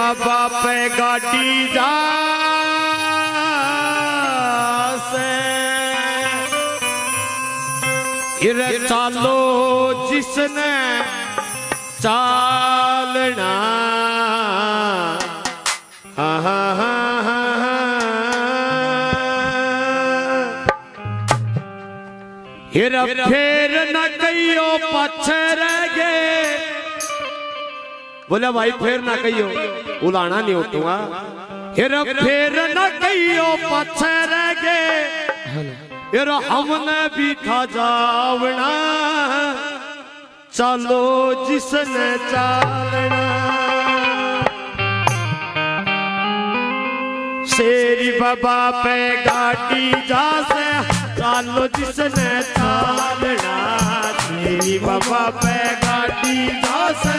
बाबा पे गाड़ी जा चालो जिसने चालना। हा हा हिर फेर न कहियो पछ रह गए बोले भाई फेर ना कहियो। उलाना नहीं उठूँगा हिर फेर न कहियो पछ रह गए। हिर हमने भी था जावना। चलो जिसने चालना। शेरी बाबा पे गाड़ी जा से चालो जिसने चालना। शेरी बाबा पे गाड़ी जा से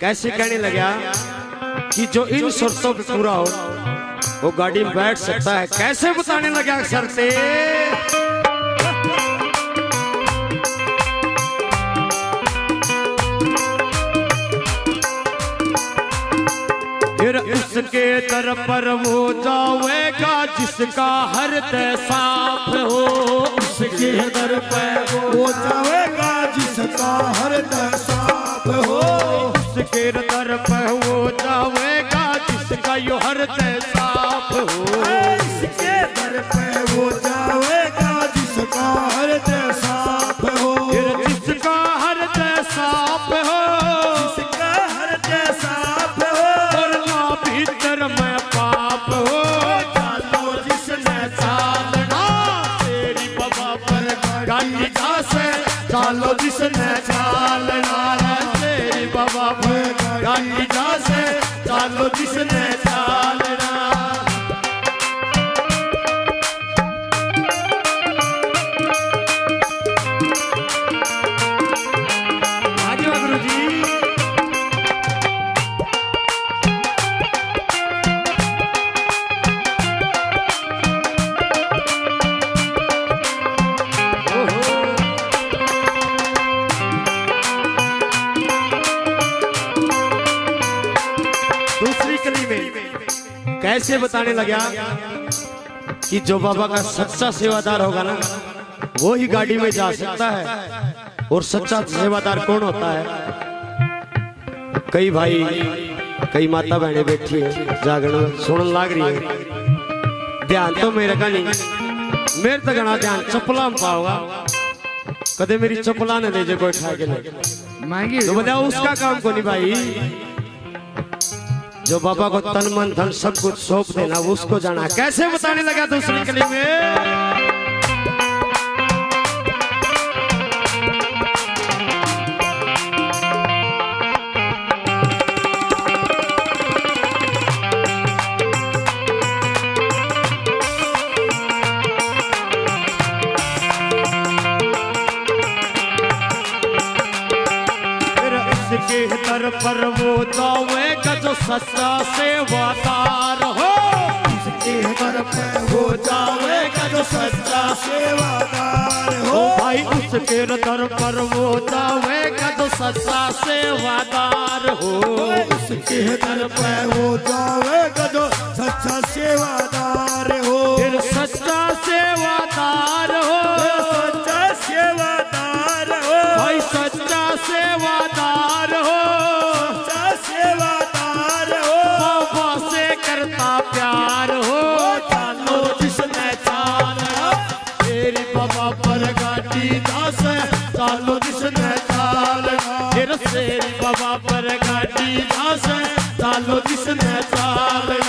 कैसे कहने लगा कि जो इन शर्तों पे पूरा हो वो गाड़ी में बैठ सकता है। कैसे बताने लगा शर्ते फिर उसके दर पर वो जाएगा जिसका हृदय साफ़ हो उसके दर पर वो जाएगा जिसका हर उसके दर कैसे बताने लगा कि जो बाबा का सच्चा सेवादार होगा ना वो ही गाड़ी में जा सकता है। और सच्चा सेवादार कौन होता है? कई भाई कई माता बहनें बैठी है जागरण सुन लाग रही है। ध्यान तो मेरे का नहीं मेरे तो गणा ध्यान चप्पला में पाओगा कदे मेरी चप्पला ने दे जे कोई खा के मांगी। तो बताओ उसका काम को नहीं भाई? जो बाबा को तन, मन, धन सब कुछ सौंप देना, उसको जाना। कैसे बताने लगा दूसरी इसके दर पर वो जो सच्चा सेवादार हो। उसके दर पे हो जाएगा जो सच्चा सेवादार हो भाई उसके दर पर वो जाएगा जो सच्चा सेवादार हो। उसके दर पर वो जाएगा जो सच्चा सेवादार हो ਬਾਬਾ ਪਰਗਾਟੀ ਦਾਸ ਤਾਲੋ ਜਿਸਨੇ ਤਾਲ ਫਿਰ ਸੇਰੀ ਬਾਬਾ ਪਰਗਾਟੀ ਦਾਸ ਤਾਲੋ ਜਿਸਨੇ ਤਾਲ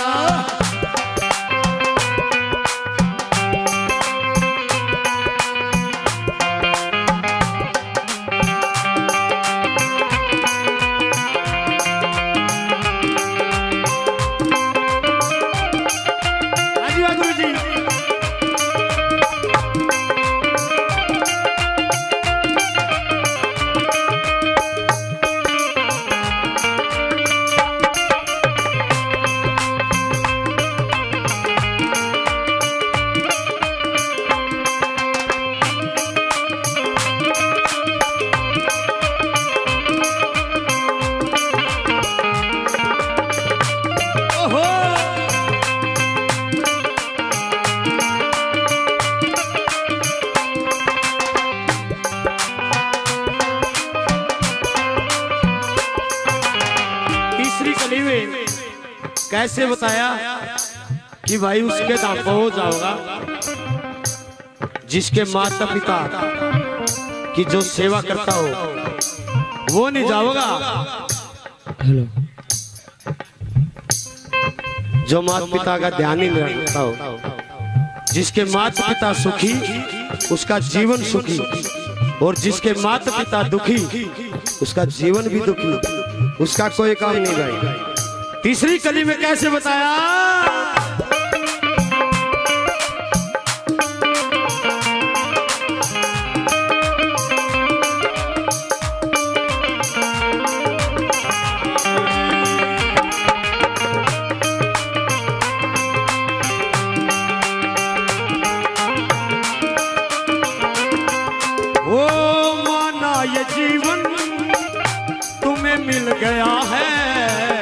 कैसे बताया कि भाई उसके दाम हो जाओगा जिसके माता पिता की जो सेवा करता हो वो नहीं जाओगा हेलो। जो माता पिता का ध्यान ही नहीं रखता हो जिसके माता पिता सुखी उसका जीवन सुखी और जिसके माता पिता दुखी उसका जीवन भी दुखी उसका कोई काम नहीं भाई। तीसरी कली में कैसे बताया? ये जीवन तुम्हें मिल गया है।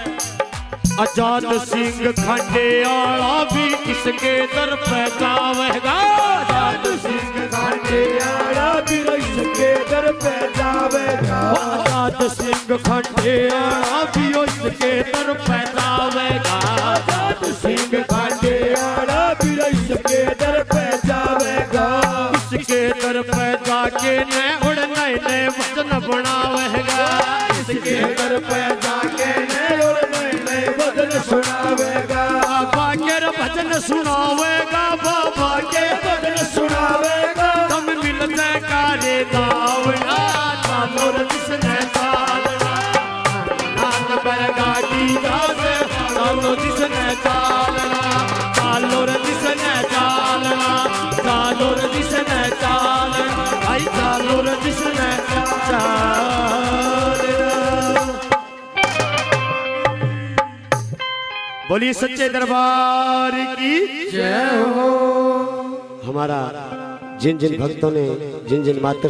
आज़ाद सिंह खंडे आला भी इसके दर पे जावेगा आज़ाद सिंह खांडे आड़ा भी इसके दर पे जावेगा आज़ाद सिंह खंडे आला भी इसके दर पे जावेगा বাবা बोलिए सच्चे दरबार की जय हो। हमारा जिन जिन भक्तों ने जिन जिन मात्र